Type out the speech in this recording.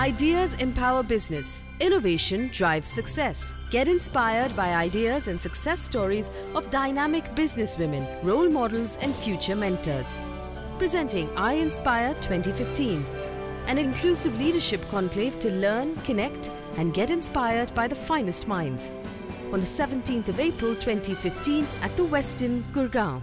Ideas empower business. Innovation drives success. Get inspired by ideas and success stories of dynamic businesswomen, role models, and future mentors. Presenting I Inspire 2015, an inclusive leadership conclave to learn, connect, and get inspired by the finest minds. On the 17th of April 2015 at the Westin, Gurgaon.